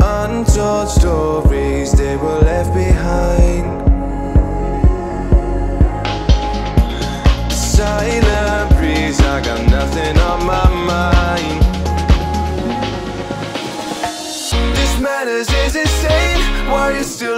Untold stories they were left behind. Silent Why you still